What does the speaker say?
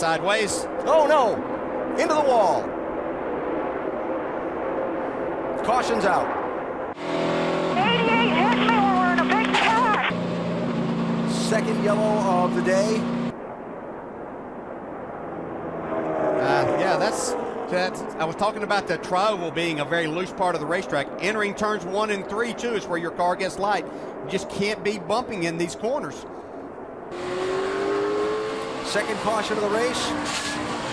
sideways. Oh no! Into the wall. Caution's out. 88 hits me we're in a big pack. Second yellow of the day. Uh, yeah, that's, that's. I was talking about the tri-oval being a very loose part of the racetrack. Entering turns one and three, too, is where your car gets light. You just can't be bumping in these corners. Second caution of the race.